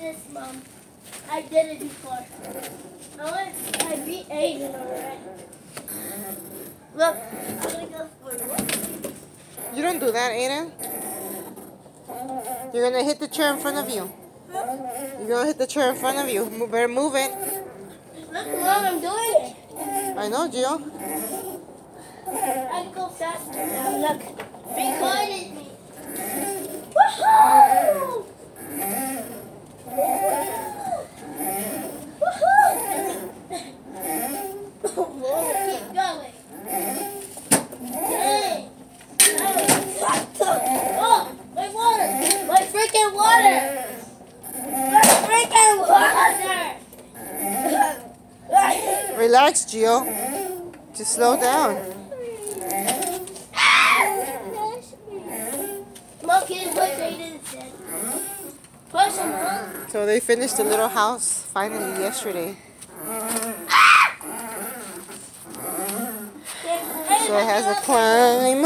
this, Mom. I did it before. I went, I beat Aiden already. Look, go. You don't do that, Aiden. You're gonna hit the chair in front of you. You're gonna hit the chair in front of you. Better move it. Look, Mom, I'm doing it. I know, Gio. I go faster now. Look, recorded me. Woohoo! Woohoo! Keep going. Dang. What the? Oh, my water! My freaking water! My freaking water! Relax, Gio. Just slow down. So they finished the little house finally yesterday. So it has a climb.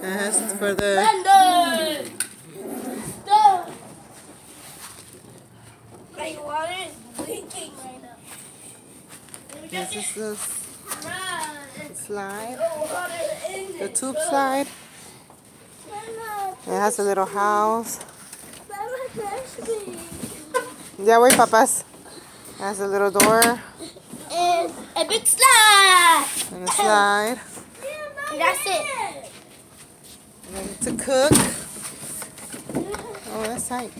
It has for the water is leaking right now. This is the slide, The water in the it. tube slide. It has a little house. Mama, touch me. Yeah, wait, papas. It has a little door And a big slide. and a slide. And that's it. And to cook. Oh, that's tight.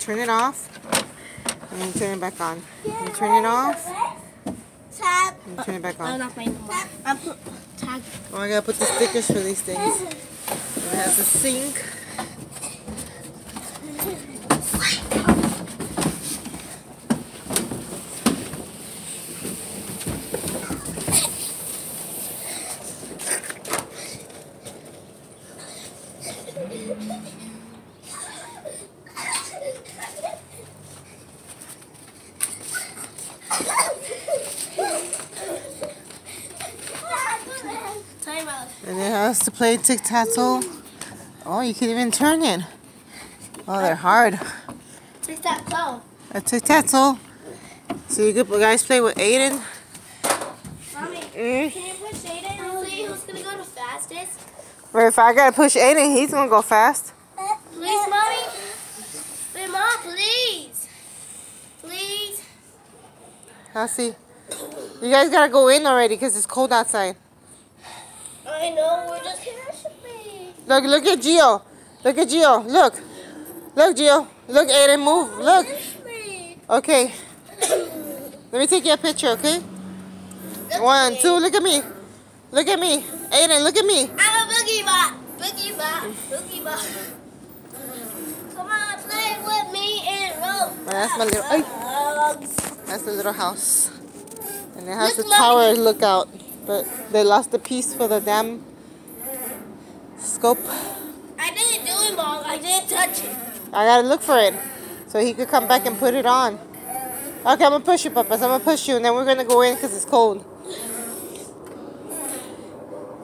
You turn it off. And then turn it back on. You turn it off. Tap. And turn it back I'm on. not playing no. I put tag. Oh, I gotta put the stickers for these things. It has a sink. And it has to play tic-tac-toe. Oh, you can even turn it. Oh, they're hard. Tic-tac-toe. A tic-tac-toe. So you could guys play with Aiden. Mommy, Mm. can you push Aiden and see who's gonna go the fastest? But if I gotta push Aiden, he's gonna go fast. Please, mommy. Wait, mom, please. Please. I'll see. You guys gotta go in already because it's cold outside. I know, we're just here. Look, look at Gio. Look at Gio. Look. Look, Gio. Look, Aiden, move. Look. Okay. Let me take you a picture, okay? One, two, look at me. Look at me. Aiden, look at me. I'm a boogie bot. Boogie bot. Boogie bot. Come on, play with me and roll. Oh, that's my little- ay. That's the little house. And it has Look, the tower lookout. But they lost the piece for the damn scope. I didn't do it, mom. I didn't touch it. I gotta look for it. So he could come back and put it on. Okay, I'm gonna push you, Papas. I'm gonna push you, and then we're gonna go in because it's cold.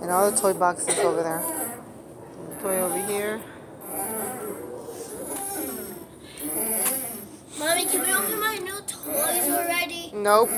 And all the toy boxes over there. Toy over here. Mommy, can we open my new toys already? Nope.